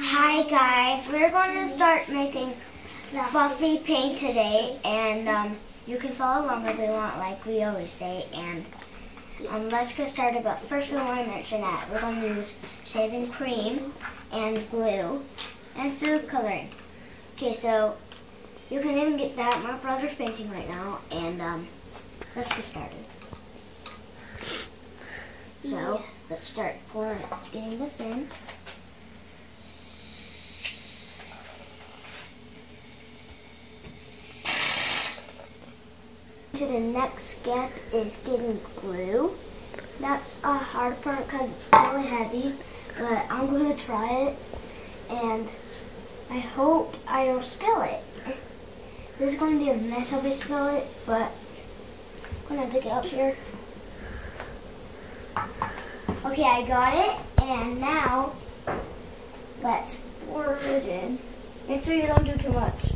Hi guys, we're going to start making fluffy paint today and um, you can follow along if you want like we always say and um, let's get started but first we want to mention that we're going to use shaving cream and glue and food coloring. Okay so you can even get that, my brother's painting right now and um, let's get started. So let's start pouring, getting this in. The next step is getting glue. That's a hard part because it's really heavy, but I'm going to try it and I hope I don't spill it. This is going to be a mess if I spill it, but I'm going to to get up here. Okay, I got it, and now let's pour it in. Make sure you don't do too much.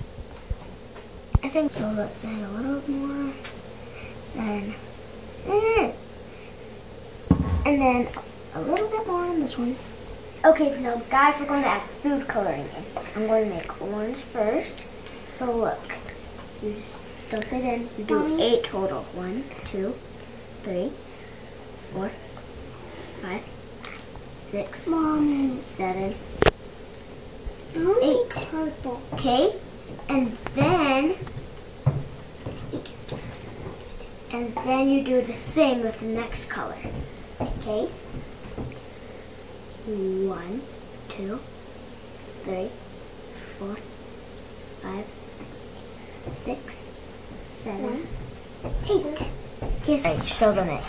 I think so. Let's add a little more, then, mm. and then a little bit more on this one. Okay, so now guys, we're going to add food coloring in. I'm going to make orange first. So look, you just dump it in. You do Mommy? eight total. One, two, three, four, five, six, Mommy, seven, want Eight. purple. Okay, and then and then you do the same with the next color. Okay. One, two, three, four, five, six, seven, eight. Okay, show them it.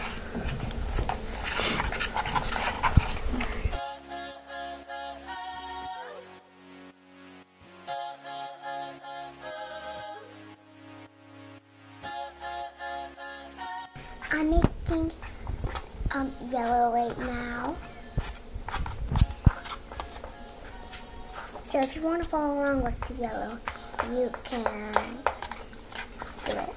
I'm making um yellow right now. So if you want to follow along with the yellow, you can do it.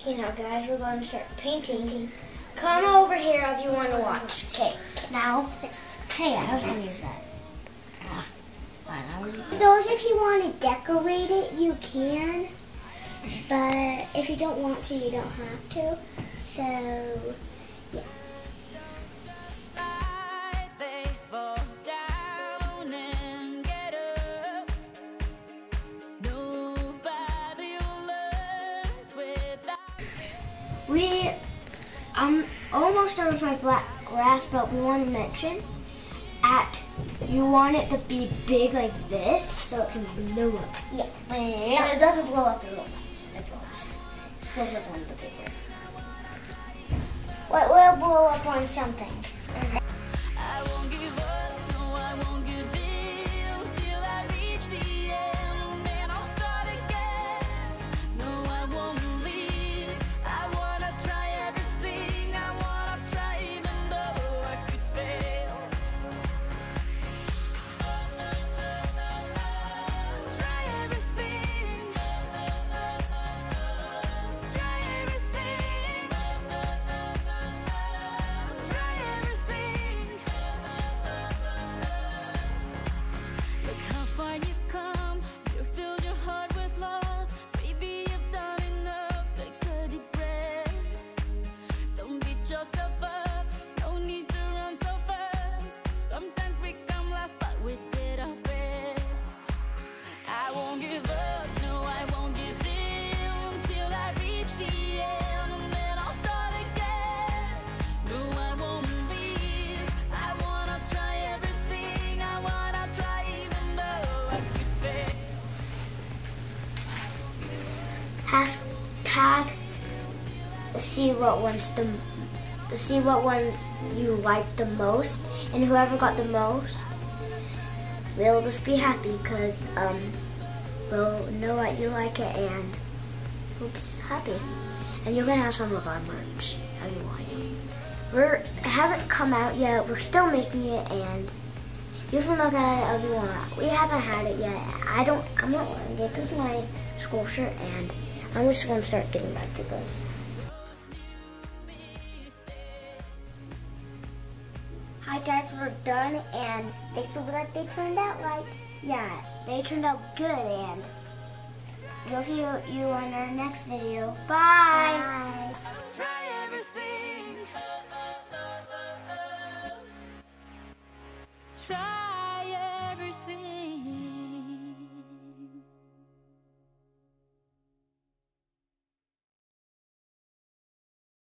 Okay, now guys, we're going to start painting. Come over here if you want to watch. Okay, now it's okay. I was going to use that. Ah, Those, if you want to decorate it, you can. But if you don't want to, you don't have to. So, yeah. We, I'm almost done with my black grass, but we want to mention at you want it to be big like this so it can blow up. Yeah. And it doesn't blow up real fast. It blows. It blows up on the paper. Well, it will blow up on some things. Hashtag see what ones the see what ones you like the most, and whoever got the most will just be happy because um we'll know that you like it and be happy. And you're gonna have some of our merch if you want it. We're haven't come out yet. We're still making it and You can look at it if you want. We haven't had it yet. I don't, I'm not wearing it. This my school shirt and I'm just going to start getting back to this. Hi guys, we're done and they for that they turned out like. Yeah, they turned out good and we'll see you, you on our next video. Bye. Bye.